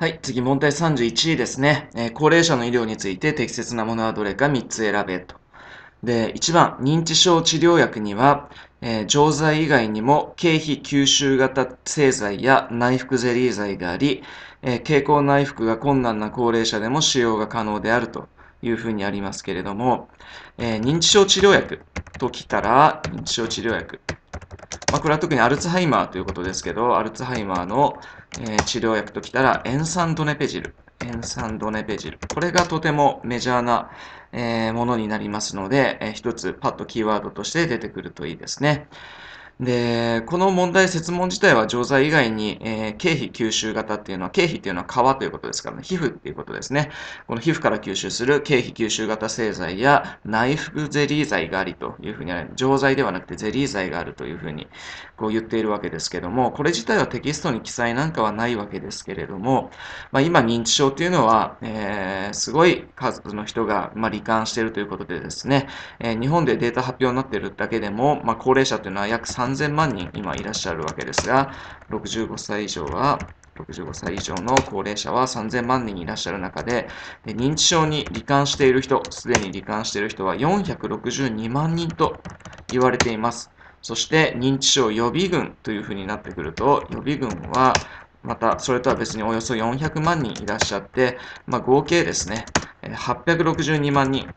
はい、次問題31位ですね、えー、高齢者の医療について適切なものはどれか3つ選べと。で、1番、認知症治療薬には、えー、錠剤以外にも経費吸収型製剤や内服ゼリー剤があり、えー、経口内服が困難な高齢者でも使用が可能であるというふうにありますけれども、えー、認知症治療薬ときたら、認知症治療薬。まあ、これは特にアルツハイマーということですけど、アルツハイマーの、えー、治療薬ときたら、エンサンドネペジル。エンサンドネペジル。これがとてもメジャーな、えー、ものになりますので、えー、一つパッとキーワードとして出てくるといいですね。で、この問題、設問自体は錠剤以外に、えー、経費吸収型っていうのは、経費っていうのは皮ということですからね、皮膚っていうことですね。この皮膚から吸収する経費吸収型製剤や内服ゼリー剤がありというふうにある、錠剤ではなくてゼリー剤があるというふうにこう言っているわけですけども、これ自体はテキストに記載なんかはないわけですけれども、まあ、今認知症っていうのは、えー、すごい数の人が、まあ、罹患しているということでですね、えー、日本でデータ発表になっているだけでも、まあ、高齢者というのは約3 3000万人今いらっしゃるわけですが、65歳以上は、65歳以上の高齢者は3000万人いらっしゃる中で、認知症に罹患している人、すでに罹患している人は462万人と言われています。そして認知症予備軍というふうになってくると、予備軍はまたそれとは別におよそ400万人いらっしゃって、まあ、合計ですね、862万人、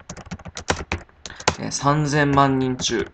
3000万人中、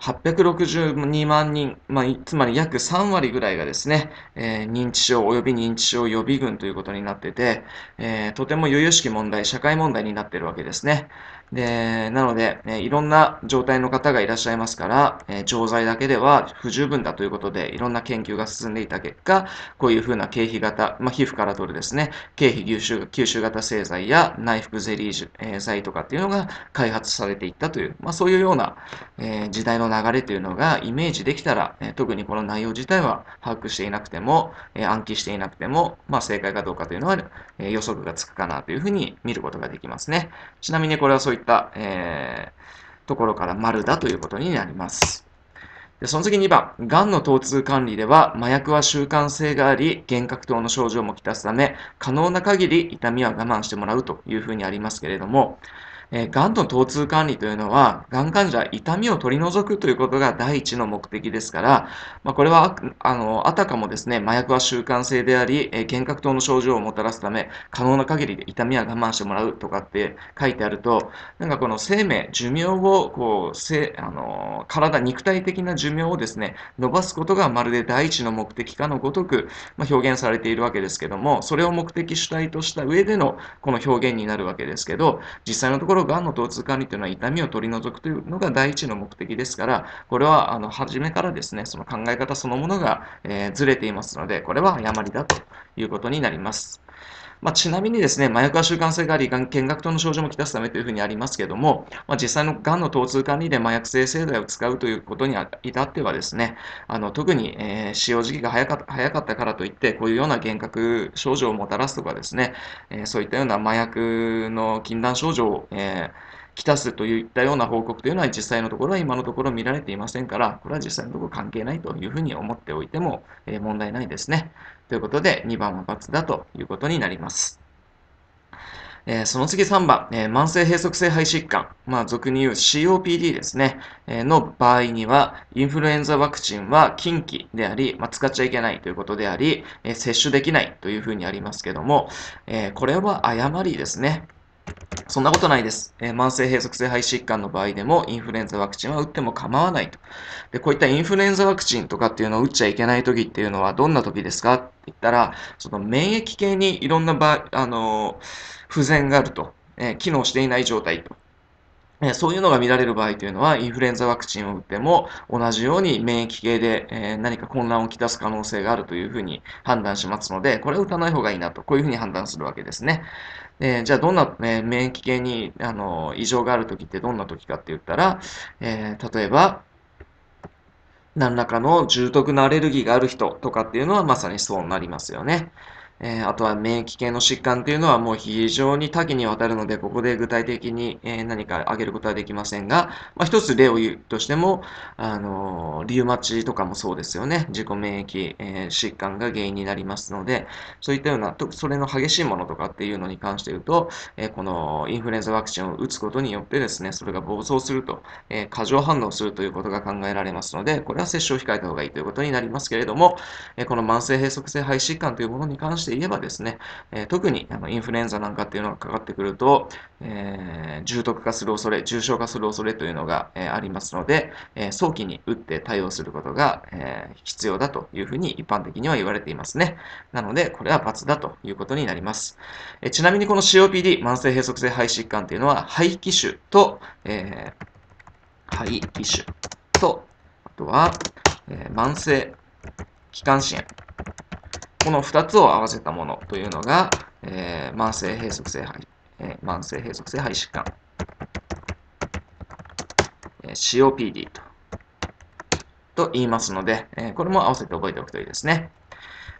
862万人、まあ、つまり約3割ぐらいがですね、えー、認知症及び認知症予備軍ということになってて、えー、とても由々しき問題、社会問題になっているわけですね。で、なので、えいろんな状態の方がいらっしゃいますから、え錠剤だけでは不十分だということで、いろんな研究が進んでいた結果、こういうふうな経費型、まあ、皮膚から取るですね、経費吸収吸収型製剤や内服ゼリー、え剤とかっていうのが開発されていったという、まあ、そういうような、え時代の流れというのがイメージできたら、え特にこの内容自体は把握していなくても、え暗記していなくても、まあ、正解かどうかというのは、え予測がつくかなというふうに見ることができますね。ちなみにこれはそういった、えー、ところから丸だということになります。でその次2番、がんの疼痛管理では麻薬は習慣性があり、幻覚等の症状もきたすため、可能な限り痛みは我慢してもらうというふうにありますけれども、えー、がんの疼痛管理というのは、がん患者、痛みを取り除くということが第一の目的ですから、まあ、これはあのあたかもですね、麻薬は習慣性であり、えー、幻覚等の症状をもたらすため、可能な限り痛みは我慢してもらうとかって書いてあると、なんかこの生命、寿命をこうせあの体、肉体的な寿命をですね、伸ばすことがまるで第一の目的かのごとく、まあ、表現されているわけですけども、それを目的主体とした上でのこの表現になるわけですけど、実際のところろ、がんの疼痛管理というのは痛みを取り除くというのが第一の目的ですから、これはあの初めからですね、その考え方そのものが、えー、ずれていますので、これは誤りだということになります。まあ、ちなみにですね、麻薬は習慣性があり、がん見学等の症状も来たすためというふうにありますけれども、まあ、実際のがんの疼痛管理で麻薬性製剤を使うということに至ってはですね、あの特に、えー、使用時期が早か早かったからといって、こういうような幻覚症状をもたらすとかですね、えー、そういったような麻薬の禁断症状を、えーきたすといったような報告というのは実際のところは今のところ見られていませんから、これは実際のところ関係ないというふうに思っておいても、問題ないですね。ということで、2番は×だということになります。え、その次3番、え、慢性閉塞性肺疾患、まあ、俗に言う COPD ですね、え、の場合には、インフルエンザワクチンは禁忌であり、まあ、使っちゃいけないということであり、え接種できないというふうにありますけども、えこれは誤りですね。そんなことないです。えー、慢性閉塞性肺疾患の場合でもインフルエンザワクチンは打っても構わないと。で、こういったインフルエンザワクチンとかっていうのを打っちゃいけない時っていうのはどんな時ですか？って言ったら、その免疫系にいろんな場、あの不全があると、え、機能していない状態と。そういうのが見られる場合というのは、インフルエンザワクチンを打っても、同じように免疫系で、何か混乱をきたす可能性があるというふうに判断しますので、これを打たない方がいいなと、こういうふうに判断するわけですね。え、じゃあどんな、え、免疫系にあの異常があるときってどんなときかって言ったら、え、例えば、何らかの重篤なアレルギーがある人とかっていうのはまさにそうなりますよね。えー、あとは免疫系の疾患っていうのはもう非常に多岐にわたるので、ここで具体的に、えー、何か挙げることはできませんが、まあ、一つ例を言うとしても、あのー、リウマチとかもそうですよね。自己免疫、え、疾患が原因になりますので、そういったような、それの激しいものとかっていうのに関して言うと、え、このインフルエンザワクチンを打つことによってですね、それが暴走すると、え、過剰反応するということが考えられますので、これは接種を控えた方がいいということになりますけれども、え、この慢性閉塞性肺疾患というものに関して言えばですね、え、特にあのインフルエンザなんかっていうのがかかってくると、え、重篤化する恐れ、重症化する恐れというのが、え、ありますので、え早期に打って対応することが、え必要だというふうに一般的には言われていますね。なので、これは×だということになります。えちなみにこの COPD、慢性閉塞性肺疾患というのは、肺気腫と、え肺気腫と、あとは、え慢性気管支炎この二つを合わせたものというのが、えー、慢性閉塞性肺、えー、慢性閉塞性肺疾患、えー、COPD とと言いますので、えー、これも合わせて覚えておくといいですね。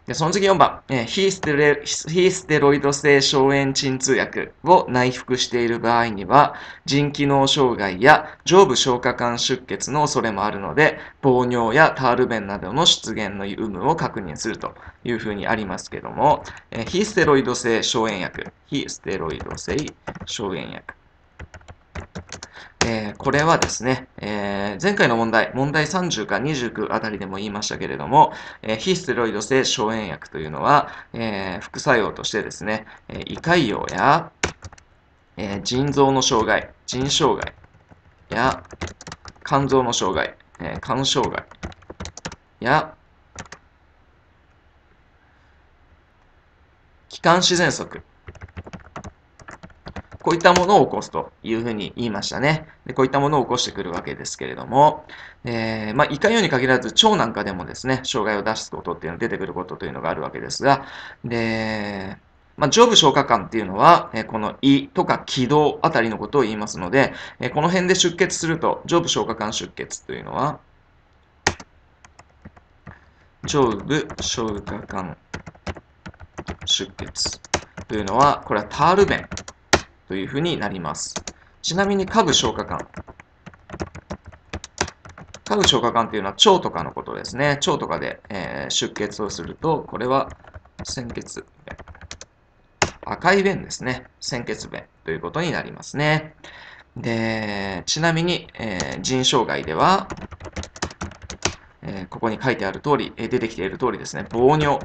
で、その次4番、えー、非ステレ非ステロイド性消炎鎮痛薬を内服している場合には、腎機能障害や上部消化管出血の恐れもあるので、糖尿やタール弁などの出現の有無を確認するというふうにありますけども、えー、非ステロイド性消炎薬、非ステロイド性消炎薬。えー、これはですね、えー、前回の問題、問題30か29あたりでも言いましたけれども、えー、非ステロイド性消炎薬というのは、え副作用としてですね、え胃潰瘍や、え腎臓の障害、腎障害や肝臓の障害、え肝障害や気管支喘息。こういったものを起こすというふうに言いましたね。でこういったものを起こしてくるわけですけれども、えー、まあ、いかように限らず腸なんかでもですね、障害を出すことっていうのが出てくることというのがあるわけですが、で、まあ、上部消化管っていうのは、えこの胃とか気道あたりのことを言いますので、えこの辺で出血すると、上部消化管出血というのは、上部消化管出血というのは、これはタール弁というふうになります。ちなみに下部消化管。下部消化管というのは腸とかのことですね。腸とかで、えー、出血をすると、これは鮮血弁。赤い弁ですね。鮮血弁ということになりますね。で、ちなみに、えー、腎障害では、えー、ここに書いてある通り、え、出てきている通りですね、糖尿。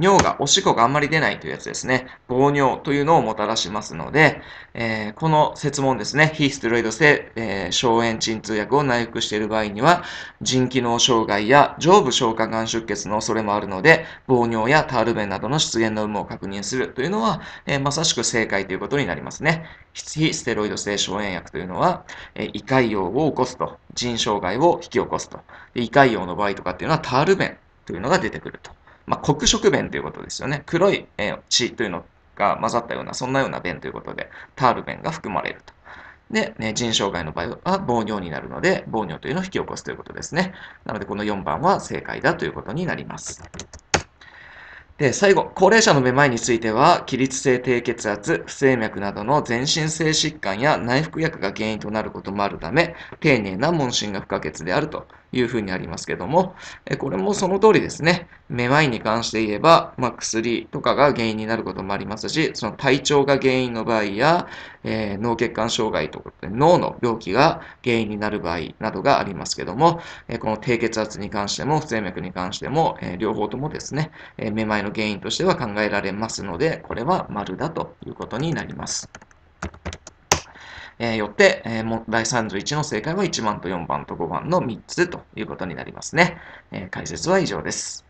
尿が、おしっこがあんまり出ないというやつですね。糖尿というのをもたらしますので、えー、この説問ですね、非ステロイド性、えー、消炎鎮痛薬を内服している場合には、腎機能障害や上部消化管出血の恐れもあるので、糖尿やタール弁などの出現の有無を確認するというのは、えー、まさしく正解ということになりますね。非ステロイド性消炎薬というのは、え胃潰瘍を起こすと、腎障害を引き起こすと。胃潰瘍の場合とかっていうのはタール弁というのが出てくると。まあ、黒色弁ということですよね。黒い、え血というのが混ざったような、そんなような弁ということで、タール弁が含まれると。で、ね、腎障害の場合は防尿になるので、防尿というのを引き起こすということですね。なので、この4番は正解だということになります。で、最後、高齢者のめまいについては、起立性低血圧、不整脈などの全身性疾患や内服薬が原因となることもあるため、丁寧な問診が不可欠であるというふうにありますけども、これもその通りですね。めまいに関して言えば、まあ、薬とかが原因になることもありますし、その体調が原因の場合や、えー、脳血管障害とか脳の病気が原因になる場合などがありますけども、この低血圧に関しても不整脈に関しても、え両方ともですね、えめまいの原因としては考えられますので、これは丸だということになります。えー、よって、えー、第31の正解は1番と4番と5番の3つということになりますね。えー、解説は以上です。